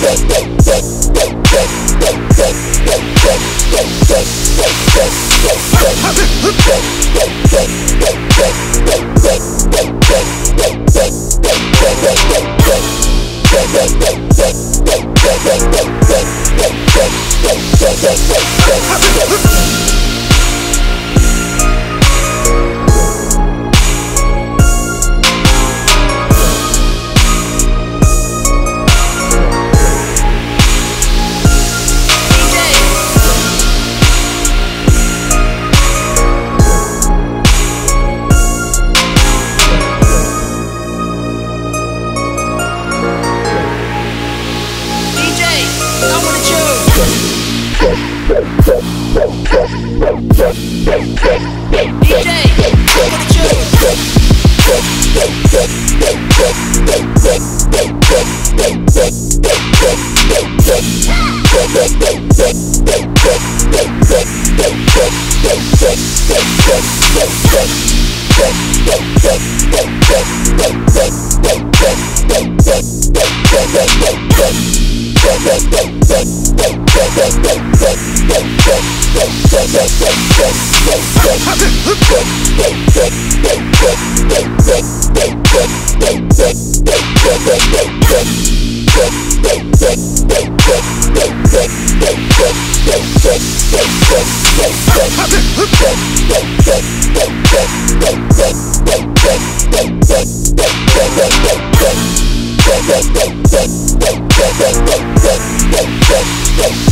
DJ, choose. DJ, I wanna choose. Hey!